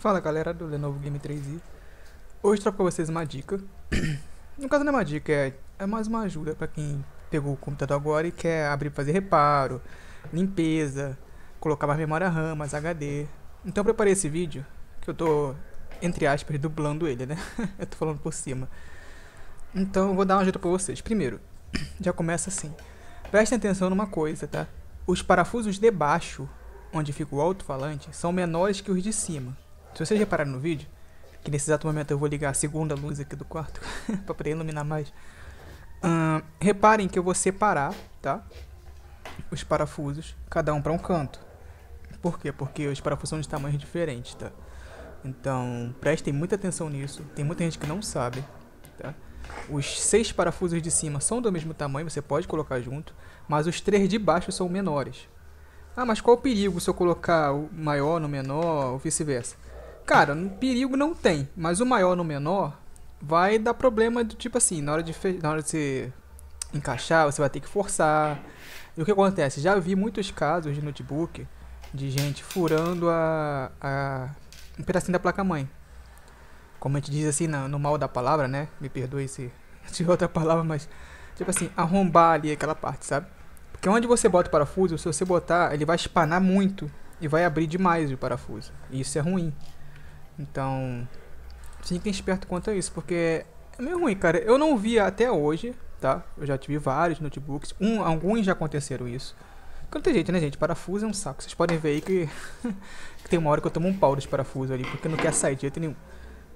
Fala galera do Lenovo Game 3i. Hoje trago pra vocês uma dica. No caso não é uma dica, é, é mais uma ajuda pra quem pegou o computador agora e quer abrir fazer reparo, limpeza, colocar mais memória RAM, mais HD. Então eu preparei esse vídeo, que eu tô, entre aspas, dublando ele, né? eu tô falando por cima. Então eu vou dar uma ajuda pra vocês. Primeiro, já começa assim. Prestem atenção numa coisa, tá? Os parafusos de baixo, onde fica o alto-falante, são menores que os de cima. Se vocês repararem no vídeo, que nesse exato momento eu vou ligar a segunda luz aqui do quarto para poder iluminar mais. Reparem que eu vou separar, tá? Os parafusos, cada um para um canto. Por quê? Porque os parafusos são de tamanhos diferentes, tá? Então, prestem muita atenção nisso. Tem muita gente que não sabe, tá? Os seis parafusos de cima são do mesmo tamanho, você pode colocar junto, mas os três de baixo são menores. Ah, mas qual o perigo se eu colocar o maior no menor ou vice-versa? Cara, perigo não tem, mas o maior no menor vai dar problema do tipo assim, na hora de, na hora de você encaixar, você vai ter que forçar. E o que acontece? Já vi muitos casos de notebook de gente furando a, a um pedacinho da placa-mãe. Como a gente diz assim no, no mal da palavra, né? Me perdoe se tiver outra palavra, mas tipo assim, arrombar ali aquela parte, sabe? Porque onde você bota o parafuso, se você botar, ele vai espanar muito e vai abrir demais o parafuso. E isso é ruim. Então, fiquem esperto quanto a isso, porque é meio ruim, cara. Eu não vi até hoje, tá? Eu já tive vários notebooks, um, alguns já aconteceram isso. Quanto tem jeito, né, gente? Parafuso é um saco. Vocês podem ver aí que, que tem uma hora que eu tomo um pau dos parafusos ali, porque não quer sair de jeito nenhum.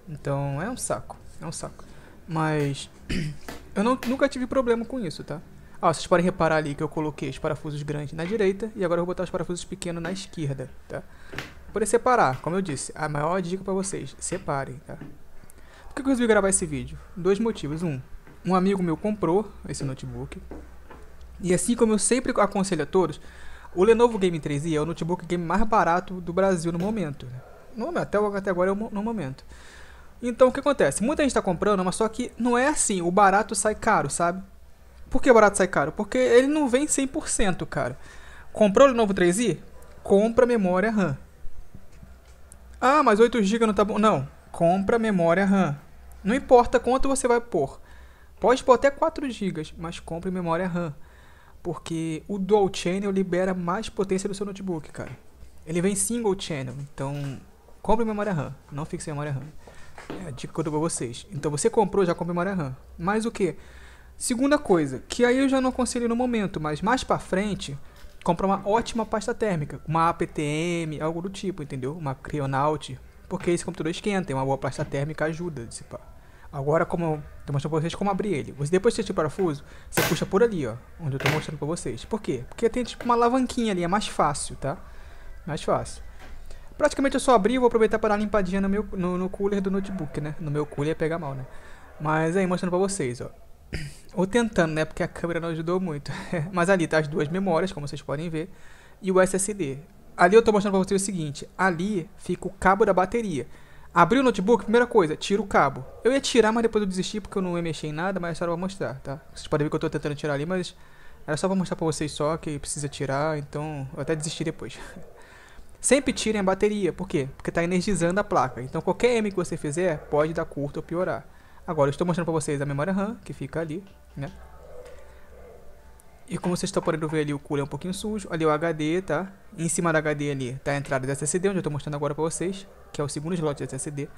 Então, é um saco. É um saco. Mas, eu não, nunca tive problema com isso, tá? Ó, vocês podem reparar ali que eu coloquei os parafusos grandes na direita e agora eu vou botar os parafusos pequenos na esquerda, tá? Poder separar, como eu disse, a maior dica para vocês, separem, tá? Por que eu resolvi gravar esse vídeo? Dois motivos. Um, um amigo meu comprou esse notebook. E assim como eu sempre aconselho a todos, o Lenovo Game 3i é o notebook game mais barato do Brasil no momento. No momento até, até agora é no momento. Então o que acontece? Muita gente está comprando, mas só que não é assim. O barato sai caro, sabe? Por que o barato sai caro? Porque ele não vem 100%, cara. Comprou o Lenovo 3i? Compra memória RAM. Ah, mas 8 GB não tá bom. Não, compra memória RAM. Não importa quanto você vai pôr. Pode pôr até 4 GB, mas compre memória RAM. Porque o Dual Channel libera mais potência do seu notebook, cara. Ele vem single channel, então compre memória RAM, não fixe memória RAM. É a dica que eu dou pra vocês. Então você comprou, já compre memória RAM. Mas o que? Segunda coisa, que aí eu já não aconselho no momento, mas mais pra frente, compra uma ótima pasta térmica, uma APTM, algo do tipo, entendeu? Uma Creonaut, porque esse computador esquenta, e uma boa pasta térmica ajuda dissipar. Agora, como eu tô mostrando pra vocês como abrir ele. Você, depois de tirar o parafuso, você puxa por ali, ó, onde eu tô mostrando pra vocês. Por quê? Porque tem tipo uma alavanquinha ali, é mais fácil, tá? Mais fácil. Praticamente eu só abri e vou aproveitar para dar limpadinha no, meu, no, no cooler do notebook, né? No meu cooler ia pegar mal, né? Mas aí, mostrando pra vocês, ó. Ou tentando, né? Porque a câmera não ajudou muito. Mas ali tá as duas memórias, como vocês podem ver. E o SSD. Ali eu tô mostrando pra vocês o seguinte. Ali fica o cabo da bateria. Abriu o notebook, primeira coisa, tira o cabo. Eu ia tirar, mas depois eu desisti porque eu não ia mexer em nada, mas só vou mostrar, tá? Vocês podem ver que eu tô tentando tirar ali, mas era só pra mostrar pra vocês só que precisa tirar, então eu até desisti depois. Sempre tirem a bateria, por quê? Porque tá energizando a placa. Então qualquer M que você fizer pode dar curto ou piorar. Agora eu estou mostrando para vocês a memória RAM, que fica ali, né? E como vocês estão podendo ver ali, o cooler é um pouquinho sujo. Ali o HD, tá? Em cima da HD ali tá a entrada do SSD, onde eu estou mostrando agora para vocês, que é o segundo slot de SSD.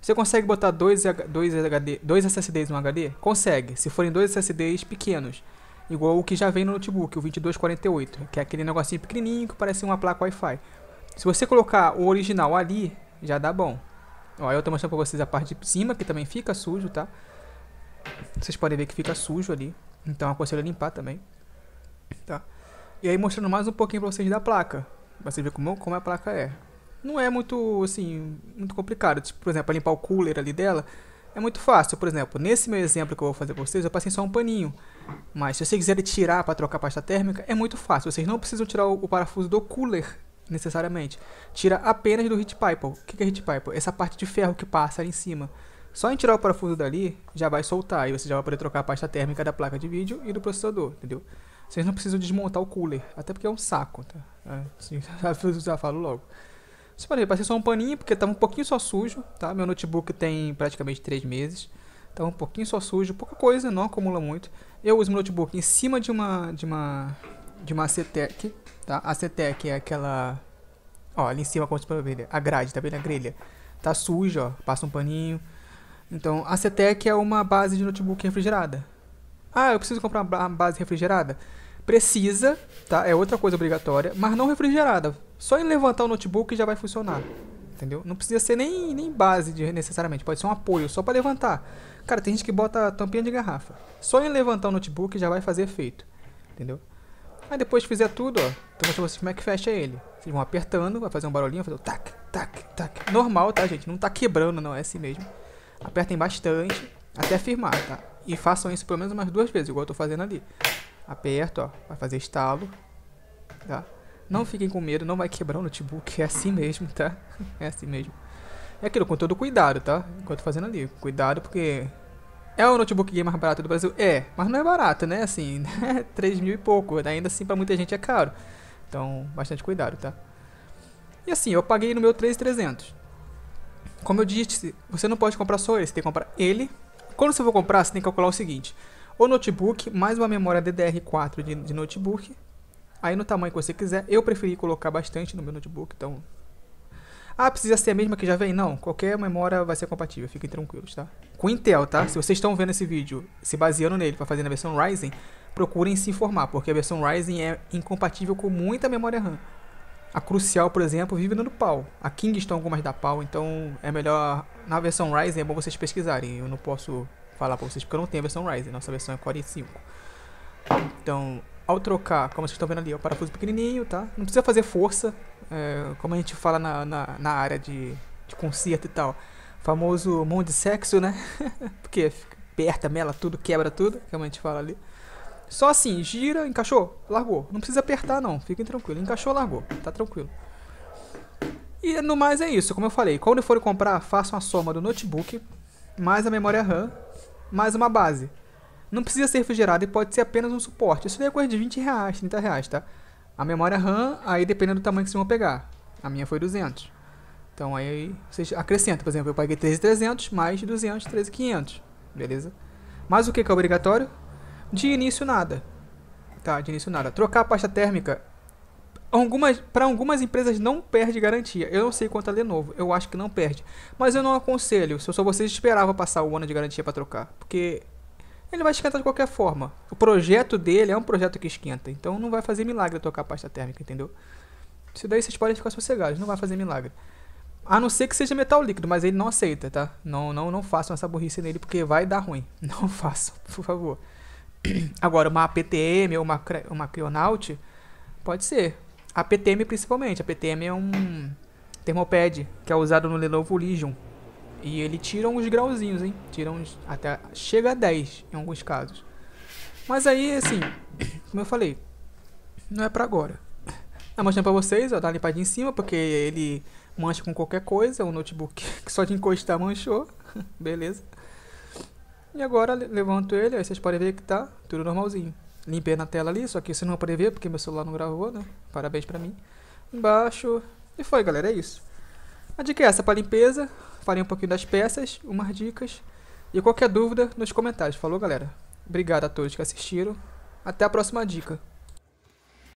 Você consegue botar dois, dois, HD, dois SSDs no HD? Consegue, se forem dois SSDs pequenos. Igual o que já vem no notebook, o 2248, que é aquele negocinho pequenininho que parece uma placa Wi-Fi. Se você colocar o original ali, já dá bom. Ó, eu tô mostrando pra vocês a parte de cima, que também fica sujo, tá? Vocês podem ver que fica sujo ali. Então aconselho a limpar também. Tá? E aí mostrando mais um pouquinho pra vocês da placa. Pra vocês verem como, como a placa é. Não é muito, assim, muito complicado. Tipo, por exemplo, limpar o cooler ali dela, é muito fácil. Por exemplo, nesse meu exemplo que eu vou fazer pra vocês, eu passei só um paninho. Mas se vocês quiserem tirar para trocar a pasta térmica, é muito fácil. Vocês não precisam tirar o, o parafuso do cooler necessariamente. Tira apenas do heat pipe. O que é heat pipe? Essa parte de ferro que passa ali em cima. Só em tirar o parafuso dali, já vai soltar. E você já vai poder trocar a pasta térmica da placa de vídeo e do processador, entendeu? Vocês não precisam desmontar o cooler. Até porque é um saco, tá? É, assim, já, falo logo. Pode ver, passei só um paninho porque tava um pouquinho só sujo, tá? Meu notebook tem praticamente 3 meses. Tava um pouquinho só sujo, pouca coisa, não acumula muito. Eu uso meu notebook em cima de uma de uma de uma CTEC, tá? A CTEC é aquela ó, ali em cima como você pode ver, a grade, tá vendo a grelha? Tá suja, ó, passa um paninho. Então, a CTEC é uma base de notebook refrigerada. Ah, eu preciso comprar uma base refrigerada? Precisa, tá? É outra coisa obrigatória, mas não refrigerada. Só em levantar o notebook já vai funcionar. Entendeu? Não precisa ser nem, nem base de, necessariamente, pode ser um apoio, só para levantar. Cara, tem gente que bota tampinha de garrafa. Só em levantar o notebook já vai fazer efeito. Entendeu? Aí depois que fizer tudo, ó, então mostrar vocês como é que fecha ele. Vocês vão apertando, vai fazer um barulhinho, vai fazer o tac, tac, tac. Normal, tá, gente? Não tá quebrando, não, é assim mesmo. Apertem bastante até firmar, tá? E façam isso pelo menos umas duas vezes, igual eu tô fazendo ali. Aperto, ó, vai fazer estalo, tá? Não fiquem com medo, não vai quebrar o notebook, é assim mesmo, tá? É assim mesmo. É aquilo, com todo cuidado, tá? Enquanto fazendo ali. Cuidado porque. É o notebook game mais barato do Brasil? É, mas não é barato, né? Assim, né? 3 mil e pouco. Ainda assim, pra muita gente é caro. Então, bastante cuidado, tá? E assim, eu paguei no meu 3,300. Como eu disse, você não pode comprar só ele, você tem que comprar ele. Quando você for comprar, você tem que calcular o seguinte: o notebook mais uma memória DDR4 de, de notebook. Aí no tamanho que você quiser, eu preferi colocar bastante no meu notebook, então ah, precisa ser a mesma que já vem? Não, qualquer memória vai ser compatível, fiquem tranquilos, tá? Com Intel, tá? Se vocês estão vendo esse vídeo se baseando nele para fazer na versão Ryzen, procurem se informar, porque a versão Ryzen é incompatível com muita memória RAM. A Crucial, por exemplo, vive dando pau. A Kingston algumas dá pau, então é melhor. Na versão Ryzen é bom vocês pesquisarem. Eu não posso falar pra vocês porque eu não tenho a versão Ryzen, nossa versão é Core 5. Então, ao trocar, como vocês estão vendo ali, é o parafuso pequenininho, tá? Não precisa fazer força, é, como a gente fala na, na, na área de, de concerto e tal. Famoso mão de sexo, né? porque aperta, mela tudo, quebra tudo, como a gente fala ali. Só assim, gira, encaixou, largou. Não precisa apertar não, fiquem tranquilos. Encaixou, largou, tá tranquilo. E no mais é isso, como eu falei, quando forem comprar, façam a soma do notebook, mais a memória RAM, mais uma base. Não precisa ser refrigerado e pode ser apenas um suporte. Isso daí é coisa de 20 reais, 30 reais, tá? A memória RAM, aí dependendo do tamanho que vocês vão pegar. A minha foi 200. Então aí vocês acrescentam, por exemplo, eu paguei 13,300 mais 200, 13,500, beleza? Mas o que, que é obrigatório? De início nada. Tá, de início nada. Trocar a pasta térmica algumas para algumas empresas não perde garantia. Eu não sei quanto a Lenovo, eu acho que não perde. Mas eu não aconselho, se eu sou vocês esperava passar o ano de garantia para trocar, porque ele vai esquentar de qualquer forma. O projeto dele é um projeto que esquenta, então não vai fazer milagre trocar a pasta térmica, entendeu? Isso daí vocês podem ficar sossegados, não vai fazer milagre. A não ser que seja metal líquido, mas ele não aceita, tá? Não, não, não façam essa burrice nele porque vai dar ruim. Não façam, por favor. Agora, uma PTM ou uma, uma Cryonaut, pode ser. A PTM principalmente. A PTM é um termopad que é usado no Lenovo Legion. E ele tira uns grauzinhos, hein? Tira uns, até chega a 10 em alguns casos. Mas aí, assim, como eu falei, não é pra agora. Tá mostrando pra vocês, ó, dá uma limpadinha em cima, porque ele mancha com qualquer coisa. O notebook que só de encostar manchou. Beleza. E agora levanto ele, aí vocês podem ver que tá tudo normalzinho. Limpei na tela ali, só que você não vai poder ver porque meu celular não gravou, né? Parabéns pra mim. Embaixo. E foi, galera, é isso. A dica é essa para limpeza. Falei um pouquinho das peças, umas dicas. E qualquer dúvida nos comentários. Falou, galera? Obrigado a todos que assistiram. Até a próxima dica.